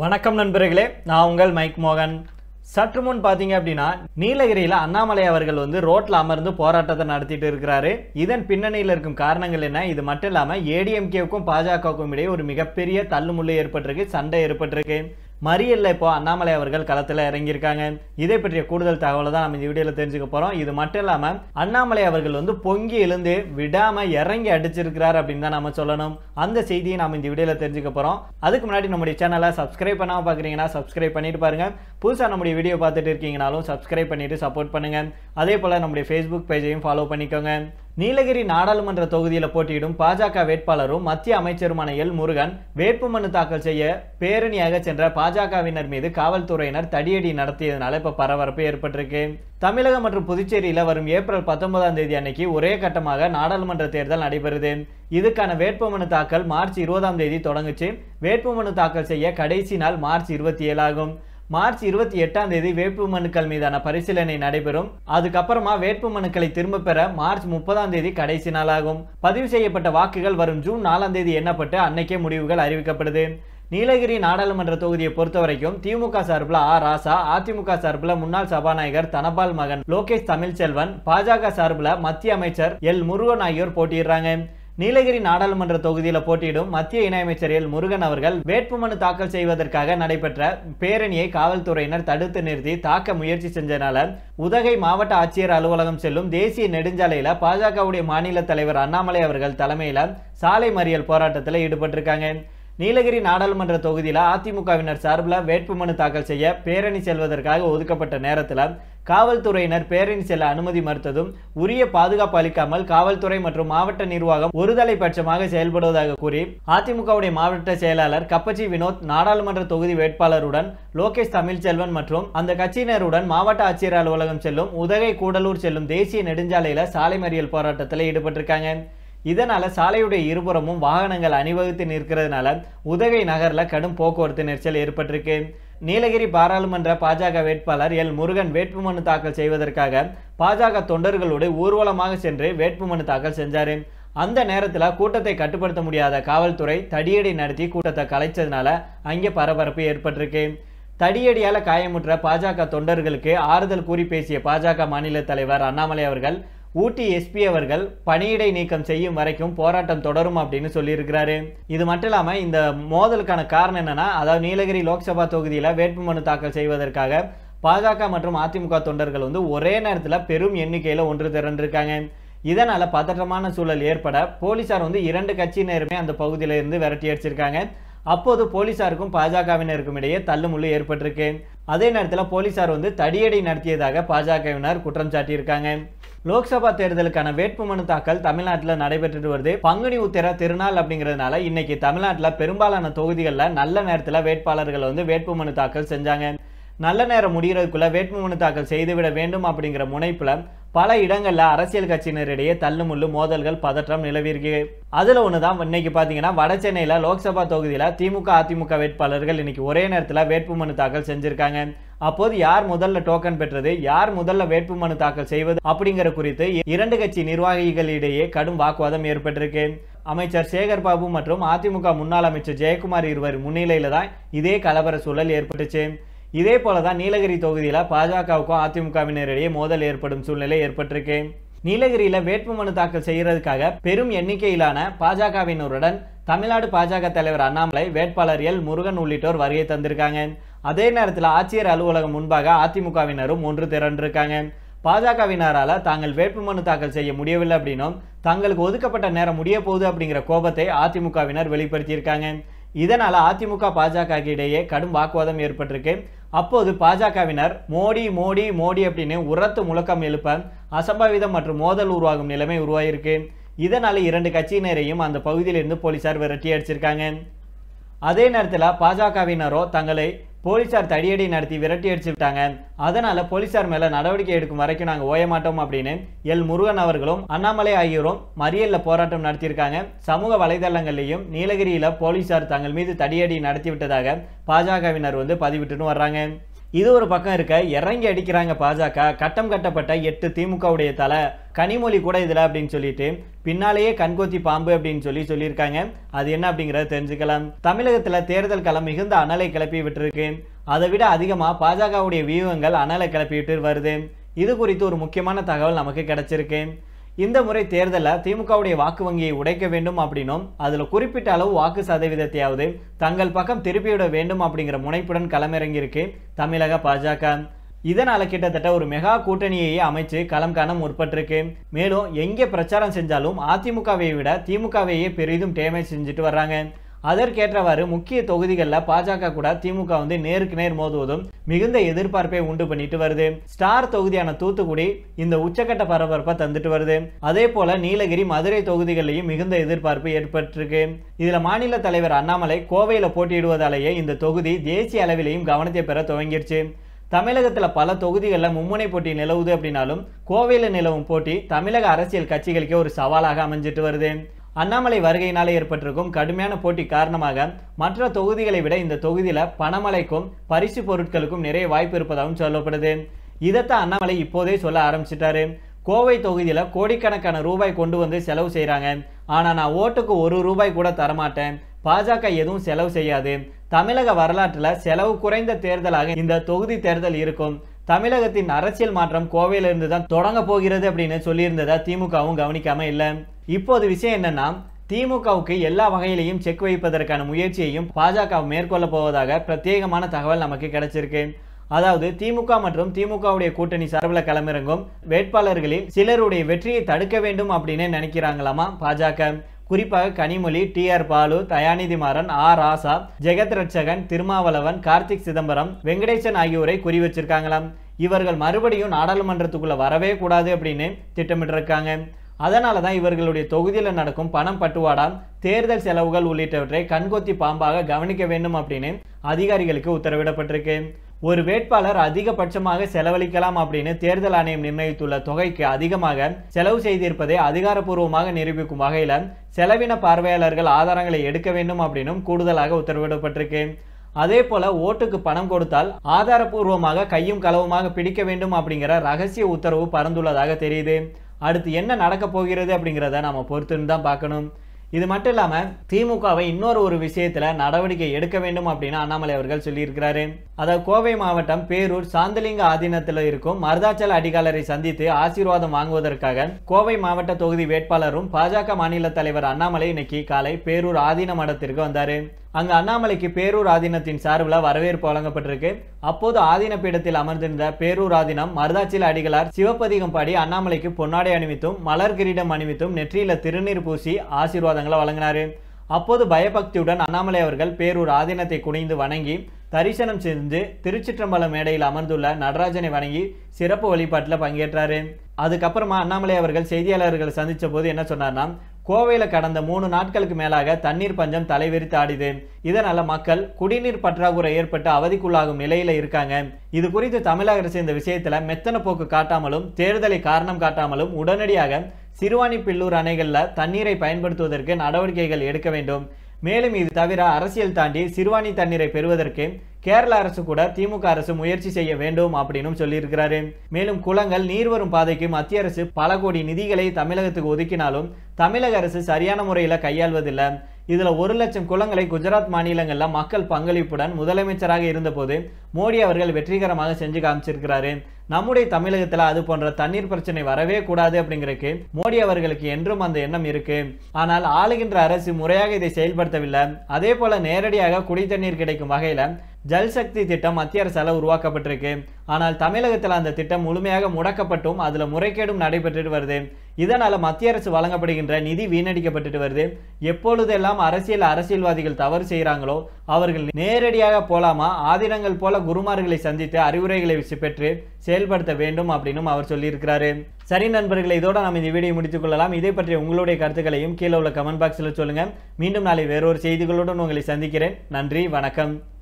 வணக்கம் நண்பர்களே நான் உங்கள் மைக் மோகன். சற்று முன் பார்த்தீங்க அப்படின்னா நீலகிரியில் அண்ணாமலை அவர்கள் வந்து ரோட்டில் அமர்ந்து போராட்டத்தை நடத்திட்டு இருக்கிறாரு. இதன் பின்னணியில் இருக்கும் காரணங்கள் என்ன? இது மட்டும் இல்லாமல் ஏடிஎம்கேவுக்கும் பாஜகவுக்கும் இடையே ஒரு மிகப்பெரிய தள்ளுமுள்ளு ஏற்பட்டிருக்கு சண்டை ஏற்பட்டிருக்கு. மறியல்ல இப்போ அண்ணாமலை அவர்கள் களத்தில் இறங்கியிருக்காங்க. இதை பற்றிய கூடுதல் தகவலை தான் நம்ம இந்த வீடியோவில் தெரிஞ்சுக்க போகிறோம் இது மட்டும் இல்லாமல் அண்ணாமலை அவர்கள் வந்து பொங்கி எழுந்து விடாமல் இறங்கி அடிச்சிருக்கிறார் அப்படின்னு தான் நம்ம சொல்லணும். அந்த செய்தியை நம்ம இந்த வீடியோவில் தெரிஞ்சுக்க போகிறோம் அதுக்கு முன்னாடி நம்முடைய சேனலை சப்ஸ்கிரைப் பண்ணாமல் பார்க்குறீங்கன்னா சப்ஸ்கிரைப் பண்ணிட்டு பாருங்க. புதுசாக நம்முடைய வீடியோ பார்த்துட்டு இருக்கீங்கனாலும் சப்ஸ்கிரைப் பண்ணிட்டு சப்போர்ட் பண்ணுங்க. அதே போல் நம்முடைய ஃபேஸ்புக் பேஜையும் ஃபாலோ பண்ணிக்கோங்க. நீலகிரி நாடாளுமன்ற தொகுதியில் போட்டியிடும் பாஜக வேட்பாளரும் மத்திய அமைச்சருமான எல் முருகன் வேட்புமனு தாக்கல் செய்ய பேரணியாக சென்ற பாஜகவினர் மீது காவல்துறையினர் தடியடி நடத்தியதனால இப்ப பரபரப்பு ஏற்பட்டிருக்கு. தமிழகம் மற்றும் புதுச்சேரியில் வரும் ஏப்ரல் பத்தொன்பதாம் தேதி அன்னைக்கு ஒரே கட்டமாக நாடாளுமன்ற தேர்தல் நடைபெறுது. இதுக்கான வேட்புமனு தாக்கல் மார்ச் இருபதாம் தேதி தொடங்குச்சு. வேட்புமனு தாக்கல் செய்ய கடைசி நாள் மார்ச் இருபத்தி ஏழு ஆகும் மார்ச் இருபத்தி எட்டாம் தேதி வேட்பு மனுக்கள் மீதான பரிசீலனை நடைபெறும். அதுக்கப்புறமா வேட்புமனுக்களை திரும்ப பெற மார்ச் முப்பதாம் தேதி கடைசி நாளாகும். பதிவு செய்யப்பட்ட வாக்குகள் வரும் ஜூன் நாலாம் தேதி எண்ணப்பட்டு அன்னைக்கே முடிவுகள் அறிவிக்கப்படுது. நீலகிரி நாடாளுமன்ற தொகுதியை பொறுத்த வரைக்கும் திமுக சார்பில் ஆ. ராசா அதிமுக சார்பில் முன்னாள் சபாநாயகர் தனபால் மகன் லோகேஷ் தமிழ்ச்செல்வன் பாஜக சார்பில் மத்திய அமைச்சர் எல். முருகன் ஆகியோர் போட்டியிடுறாங்க. நீலகிரி நாடாளுமன்ற தொகுதியில் போட்டியிடும் மத்திய இணையமைச்சர் எல் முருகன் அவர்கள் வேட்புமனு தாக்கல் செய்வதற்காக நடைபெற்ற பேரணியை காவல்துறையினர் தடுத்து நிறுத்தி தாக்க முயற்சி செஞ்சனால உதகை மாவட்ட ஆட்சியர் அலுவலகம் செல்லும் தேசிய நெடுஞ்சாலையில பாஜகவுடைய மாநில தலைவர் அண்ணாமலை அவர்கள் தலைமையில சாலை மறியல் போராட்டத்தில் ஈடுபட்டிருக்காங்க. நீலகிரி நாடாளுமன்ற தொகுதியில் அதிமுகவினர் சார்பில் வேட்புமனு தாக்கல் செய்ய பேரணி செல்வதற்காக ஒதுக்கப்பட்ட நேரத்தில் காவல்துறையினர் பேரணி செல்ல அனுமதி மறுத்ததும் உரிய பாதுகாப்பு அளிக்காமல் காவல்துறை மற்றும் மாவட்ட நிர்வாகம் ஒருதலை பட்சமாக செயல்படுவதாக கூறி அதிமுகவுடைய மாவட்ட செயலாளர் கப்பச்சி வினோத் நாடாளுமன்ற தொகுதி வேட்பாளருடன் லோகேஷ் தமிழ்ச்செல்வன் மற்றும் அந்த கட்சியினருடன் மாவட்ட ஆட்சியர் அலுவலகம் செல்லும் உதகை கூடலூர் செல்லும் தேசிய நெடுஞ்சாலையில் சாலை மறியல் போராட்டத்தில் ஈடுபட்டிருக்காங்க. இதனால் சாலையுடைய இருபுறமும் வாகனங்கள் அணிவகுத்து நிற்கிறதுனால உதகை நகரில் கடும் போக்குவரத்து நெரிசல் ஏற்பட்டிருக்கு. நீலகிரி பாராளுமன்ற பாஜக வேட்பாளர் எல் முருகன் வேட்புமனு தாக்கல் செய்வதற்காக பாஜக தொண்டர்களோடு ஊர்வலமாக சென்று வேட்புமனு தாக்கல் செஞ்சார். அந்த நேரத்தில் கூட்டத்தை கட்டுப்படுத்த முடியாத காவல்துறை தடியடி நடத்தி கூட்டத்தை கலைச்சதுனால அங்கே பரபரப்பு ஏற்பட்டிருக்கு. தடியடியால் காயமுற்ற பாஜக தொண்டர்களுக்கு ஆறுதல் கூறி பேசிய பாஜக மாநில தலைவர் அண்ணாமலை அவர்கள் ஊட்டி எஸ்பி அவர்கள் பணியிடை நீக்கம் செய்யும் வரைக்கும் போராட்டம் தொடரும் அப்படின்னு சொல்லியிருக்கிறாரு. இது மட்டும் இல்லாமல் இந்த மோதலுக்கான காரணம் என்னன்னா அதாவது நீலகிரி லோக்சபா தொகுதியில் வேட்புமனு தாக்கல் செய்வதற்காக பாஜக மற்றும் அதிமுக தொண்டர்கள் வந்து ஒரே நேரத்தில் பெரும் எண்ணிக்கையில் ஒன்று திரண்டிருக்காங்க. இதனால் பதற்றமான சூழல் ஏற்பட போலீசார் வந்து இரண்டு கட்சியினருமே அந்த பகுதியில இருந்து விரட்டி அடிச்சிருக்காங்க. அப்போது போலீசாருக்கும் பாஜகவினருக்கும் இடையே தள்ளுமுள்ளு ஏற்பட்டிருக்கு. அதே நேரத்தில் போலீசார் வந்து தடியடி நடத்தியதாக பாஜகவினர் குற்றம் சாட்டியிருக்காங்க. லோக்சபா தேர்தலுக்கான வேட்புமனு தாக்கல் தமிழ்நாட்டில் நடைபெற்றுட்டு வருது. பங்குனி உத்திர திருநாள் அப்படிங்கிறதுனால இன்னைக்கு தமிழ்நாட்டில் பெரும்பாலான தொகுதிகளில் நல்ல நேரத்தில் வேட்பாளர்கள் வந்து வேட்புமனு தாக்கல் செஞ்சாங்க. நல்ல நேரம் முடிகிறதுக்குள்ள வேட்புமனு தாக்கல் செய்துவிட வேண்டும் அப்படிங்கிற முனைப்பில் பல இடங்களில் அரசியல் கட்சியினரிடையே தள்ளுமுள்ளு மோதல்கள் பதற்றம் நிலவிருக்கு ஒன்று தான் இன்னைக்கு பார்த்தீங்கன்னா வட சென்னையில் லோக்சபா தொகுதியில் திமுக அதிமுக வேட்பாளர்கள் இன்னைக்கு ஒரே நேரத்தில் வேட்புமனு தாக்கல் செஞ்சுருக்காங்க. அப்போது யார் முதல்ல டோக்கன் பெற்றது யார் முதல்ல வேட்புமனு தாக்கல் செய்வது அப்படிங்கிற குறித்து இரண்டு கட்சி நிர்வாகிகளிடையே கடும் வாக்குவாதம் ஏற்பட்டிருக்கு. அமைச்சர் சேகர் பாபு மற்றும் அதிமுக முன்னாள் அமைச்சர் ஜெயக்குமார் இருவர் முன்னிலையில் தான் இதே கலவர சூழல் ஏற்பட்டுச்சு. இதே போல தான் நீலகிரி தொகுதியில் பாஜகவுக்கும் அதிமுகவினரிடையே மோதல் ஏற்படும் சூழ்நிலை ஏற்பட்டிருக்கு. நீலகிரியில் வேட்புமனு தாக்கல் செய்கிறதுக்காக பெரும் எண்ணிக்கையிலான பாஜகவினருடன் தமிழ்நாடு பாஜக தலைவர் அண்ணாமலை வேட்பாளர் எல் முருகன் உள்ளிட்டோர் வருகை தந்திருக்காங்க. அதே நேரத்தில் ஆட்சியர் அலுவலகம் முன்பாக அதிமுகவினரும் ஒன்று திரண்டிருக்காங்க. பாஜகவினரால் தாங்கள் வேட்புமனு தாக்கல் செய்ய முடியவில்லை அப்படின்னும் தங்களுக்கு ஒதுக்கப்பட்ட நேரம் முடிய போகுது அப்படிங்கிற கோபத்தை அதிமுகவினர் வெளிப்படுத்தியிருக்காங்க. இதனால் அதிமுக பாஜக இடையே கடும் வாக்குவாதம் ஏற்பட்டிருக்கு. அப்போது பாஜகவினர் மோடி மோடி மோடி அப்படின்னு உரத்து முழக்கம் எழுப்ப அசம்பாவிதம் மற்றும் மோதல் உருவாகும் நிலைமை உருவாகியிருக்கு இதனால் இரண்டு கட்சியினரையும் அந்த பகுதியிலிருந்து போலீசார் விரட்டி அடிச்சிருக்காங்க. அதே நேரத்தில் பாஜகவினரோ தங்களை போலீசார் தடியடி நடத்தி விரட்டி அடிச்சு விட்டாங்க. அதனால போலீசார் மேல நடவடிக்கை எடுக்கும் வரைக்கும் நாங்க ஓய மாட்டோம் அப்படின்னு எல் முருகன் அவர்களும் அண்ணாமலை ஆகியோரும் மறியல்ல போராட்டம் நடத்தியிருக்காங்க. சமூக வலைதளங்கள்லையும் நீலகிரியில போலீசார் தங்கள் மீது தடியடி நடத்தி விட்டதாக பாஜகவினர் வந்து பதிவிட்டுன்னு வர்றாங்க. இது ஒரு பக்கம் இருக்க இறங்கி அடிக்கிறாங்க பாஜக கட்டம் கட்டப்பட்ட எட்டு திமுகவுடைய தலை கனிமொழி கூட இதில் அப்படின்னு சொல்லிட்டு பின்னாலேயே கண்கோத்தி பாம்பு அப்படின்னு சொல்லி சொல்லியிருக்காங்க. அது என்ன அப்படிங்கிறத தெரிஞ்சுக்கலாம். தமிழகத்தில் தேர்தல் களம் மிகுந்த அனலை கிளப்பி விட்டுருக்கு. அதை விட அதிகமாக பாஜகவுடைய வியூகங்கள் அனலை கிளப்பிட்டு வருது. இது குறித்து ஒரு முக்கியமான தகவல் நமக்கு கிடைச்சிருக்கு. இந்த முறை தேர்தலில் திமுகவுடைய வாக்கு வங்கியை உடைக்க வேண்டும் அப்படின்னும் அதில் குறிப்பிட்ட அளவு வாக்கு சதவீதத்தையாவது தங்கள் பக்கம் திருப்பிவிட வேண்டும் அப்படிங்கிற முனைப்புடன் களமிறங்கியிருக்கு தமிழக பாஜக. இதனால கிட்டத்தட்ட ஒரு மெகா கூட்டணியையே அமைச்சு களம் காண முற்பட்டிருக்கு. மேலும் எங்கே பிரச்சாரம் செஞ்சாலும் அதிமுகவை விட திமுகவையே பெரிதும் டேமேஜ் செஞ்சுட்டு வர்றாங்க. அதற்கேற்றவாறு முக்கிய தொகுதிகளில் பாஜக கூட திமுக வந்து நேருக்கு நேர் மோதுவதும் மிகுந்த எதிர்பார்ப்பை உண்டு பண்ணிட்டு வருது. ஸ்டார் தொகுதியான தூத்துக்குடி இந்த உச்சக்கட்ட பரபரப்பை தந்துட்டு வருது. அதே போல நீலகிரி மதுரை தொகுதிகளிலையும் மிகுந்த எதிர்பார்ப்பு ஏற்பட்டிருக்கு. இதுல மாநில தலைவர் அண்ணாமலை கோவையில் போட்டியிடுவதாலேயே இந்த தொகுதி தேசிய அளவிலையும் கவனத்தை பெற துவங்கிருச்சு. தமிழகத்தில் பல தொகுதிகளில் மும்முனை போட்டி நிலவுது அப்படின்னாலும் கோவையில் நிலவும் போட்டி தமிழக அரசியல் கட்சிகளுக்கே ஒரு சவாலாக அமைஞ்சிட்டு வருது. அண்ணாமலை வருகையினாலே ஏற்பட்டிருக்கும் கடுமையான போட்டி காரணமாக மற்ற தொகுதிகளை விட இந்த தொகுதியில் பணமலைக்கும் பரிசு பொருட்களுக்கும் நிறைய வாய்ப்பு இருப்பதாகவும் சொல்லப்படுது. இதைத்தான் அண்ணாமலை இப்போதே சொல்ல ஆரம்பிச்சிட்டாரு. கோவை தொகுதியில் கோடிக்கணக்கான ரூபாய் கொண்டு வந்து செலவு செய்கிறாங்க ஆனால் நான் ஓட்டுக்கு ஒரு ரூபாய் கூட தரமாட்டேன். பாஜக எதுவும் செலவு செய்யாது. தமிழக வரலாற்றில் செலவு குறைந்த தேர்தலாக இந்த தொகுதி தேர்தல் இருக்கும். தமிழகத்தின் அரசியல் மாற்றம் கோவையிலிருந்து தான் தொடங்க போகிறது அப்படின்னு சொல்லியிருந்ததா திமுகவும் கவனிக்காமல் இல்லை. இப்போது விஷயம் என்னன்னா திமுகவுக்கு எல்லா வகையிலையும் செக் வைப்பதற்கான முயற்சியையும் பாஜக மேற்கொள்ள போவதாக பிரத்யேகமான தகவல் நமக்கு கிடைச்சிருக்கு. அதாவது திமுக மற்றும் திமுகவுடைய கூட்டணி சார்பில் களமிறங்கும் வேட்பாளர்களில் சிலருடைய வெற்றியை தடுக்க வேண்டும் அப்படின்னு நினைக்கிறாங்களாமா பாஜக. குறிப்பாக Kanimozhi T R Baalu Dayanidhi Maran R Raja Jagath Ratchagan Thirumavalavan Karthik Chidambaram Venkatesan ஆகியோரை குறி வச்சிருக்காங்களாம். இவர்கள் மறுபடியும் நாடாளுமன்றத்துக்குள்ள வரவே கூடாது அப்படின்னு திட்டமிட்டிருக்காங்க. அதனால தான் இவர்களுடைய தொகுதியில் நடக்கும் பணம் பட்டுவாடா தேர்தல் செலவுகள் உள்ளிட்டவற்றை கண்கொத்தி பாம்பாக கவனிக்க வேண்டும் அப்படின்னு அதிகாரிகளுக்கு உத்தரவிடப்பட்டிருக்கு. ஒரு வேட்பாளர் அதிகபட்சமாக செலவழிக்கலாம் அப்படின்னு தேர்தல் ஆணையம் நிர்ணயித்துள்ள தொகைக்கு அதிகமாக செலவு செய்திருப்பதை அதிகாரப்பூர்வமாக நிரூபிக்கும் வகையில் செலவின பார்வையாளர்கள் ஆதாரங்களை எடுக்க வேண்டும் அப்படின்னும் கூடுதலாக உத்தரவிடப்பட்டிருக்கு. அதே போல ஓட்டுக்கு பணம் கொடுத்தால் ஆதாரப்பூர்வமாக கையும் களவுமாக பிடிக்க வேண்டும் அப்படிங்கிற ரகசிய உத்தரவு பறந்துள்ளதாக தெரியுது. அடுத்து என்ன நடக்க போகிறது அப்படிங்கிறத நம்ம பொறுத்துன்னு தான் பார்க்கணும். இது மட்டும் இல்லாமல் திமுகவை இன்னொரு ஒரு விஷயத்தில் நடவடிக்கை எடுக்க வேண்டும் அப்படின்னு அண்ணாமலை அவர்கள் சொல்லியிருக்கிறாரு. அதாவது கோவை மாவட்டம் பேரூர் சாந்தலிங்க ஆதீனத்தில் இருக்கும் மருதாச்சல அடிகாலரை சந்தித்து ஆசீர்வாதம் வாங்குவதற்காக கோவை மாவட்ட தொகுதி வேட்பாளரும் பாஜக மாநில தலைவர் அண்ணாமலை இன்னைக்கு காலை பேரூர் ஆதீன மடத்திற்கு வந்தார். அங்கு அண்ணாமலைக்கு பேரூர் ஆதீனத்தின் சார்பில் வரவேற்பு வழங்கப்பட்டிருக்கு. அப்போது ஆதீன பீடத்தில் அமர்ந்திருந்த பேரூர் ஆதீனம் மருதாச்சில அடிகளார் சிவப்பதிகம் பாடி அண்ணாமலைக்கு பொன்னாடை அணிவித்தும் மலர் கிரீடம் அணிவித்தும் நெற்றியில திருநீர் பூசி ஆசீர்வாதங்களை வழங்கினாரு. அப்போது பயபக்தியுடன் அண்ணாமலை அவர்கள் பேரூர் ஆதீனத்தை குனிந்து வணங்கி தரிசனம் செஞ்சு திருச்சிற்றம்பலம் மேடையில் அமர்ந்துள்ள நடராஜனை வணங்கி சிறப்பு வழிபாட்டில் பங்கேற்றாரு. அதுக்கப்புறமா அண்ணாமலை அவர்கள் செய்தியாளர்களை சந்தித்த போது என்ன சொன்னார்னா கோவையில் கடந்த மூணு நாட்களுக்கு மேலாக தண்ணீர் பஞ்சம் தலைவிரித்து ஆடிது. இதனால் மக்கள் குடிநீர் பற்றாக்குறை ஏற்பட்டு அவதிக்குள்ளாகும் நிலையில் இருக்காங்க. இது குறித்து தமிழக அரசு இந்த விஷயத்தில் மெத்தன போக்கு காட்டாமலும் தேர்தலை காரணம் காட்டாமலும் உடனடியாக சிறுவாணி பில்லூர் அணைகளில் தண்ணீரை பயன்படுத்துவதற்கு நடவடிக்கைகள் எடுக்க வேண்டும். மேலும் இது தவிர அரசியல் தாண்டி சிறுவாணி தண்ணீரை பெறுவதற்கு கேரள அரசு கூட திமுக அரசு முயற்சி செய்ய வேண்டும் அப்படின்னு சொல்லியிருக்கிறாரு. மேலும் குளங்கள் நீர் வரும் பாதைக்கு மத்திய அரசு பல கோடி நிதிகளை தமிழகத்துக்கு ஒதுக்கினாலும் தமிழக அரசு சரியான முறையில் கையாள்வதில்லை. இதில் ஒரு லட்சம் குளங்களை குஜராத் மாநிலங்களில் மக்கள் பங்களிப்புடன் முதலமைச்சராக இருந்தபோது மோடி அவர்கள் வெற்றிகரமாக செஞ்சு காமிச்சிருக்கிறாரு. நம்முடைய தமிழகத்தில் அது போன்ற தண்ணீர் பிரச்சனை வரவே கூடாது அப்படிங்கிறதுக்கு மோடி அவர்களுக்கு என்றும் அந்த எண்ணம் இருக்கு. ஆனால் ஆளுகின்ற அரசு முறையாக இதை செயல்படுத்தவில்லை. அதே போல நேரடியாக குடி தண்ணீர் கிடைக்கும் வகையில் ஜல் சக்தி திட்டம் மத்திய அரசால் உருவாக்கப்பட்டிருக்கு. ஆனால் தமிழகத்தில் அந்த திட்டம் முழுமையாக முடக்கப்பட்டும் அதில் முறைகேடும் நடைபெற்றுட்டு வருது. இதனால் மத்திய அரசு வழங்கப்படுகின்ற நிதி வீணடிக்கப்பட்டுட்டு வருது. எப்பொழுதெல்லாம் அரசியல் அரசியல்வாதிகள் தவறு செய்கிறாங்களோ அவர்கள் நேரடியாக போலாமா ஆதினங்கள் போல குருமார்களை சந்தித்து அறிவுரைகளை பெற்று செயல்படுத்த வேண்டும் அப்படின்னு அவர் சொல்லியிருக்கிறாரு. சரி நண்பர்களை இதோட நம்ம இந்த வீடியோ முடித்துக் கொள்ளலாம். இதை பற்றி உங்களுடைய கருத்துக்களையும் கீழே உள்ள கமெண்ட் பாக்ஸில் சொல்லுங்கள் மீண்டும் நாளை வேறொரு செய்திகளுடன் உங்களை சந்திக்கிறேன். நன்றி வணக்கம்.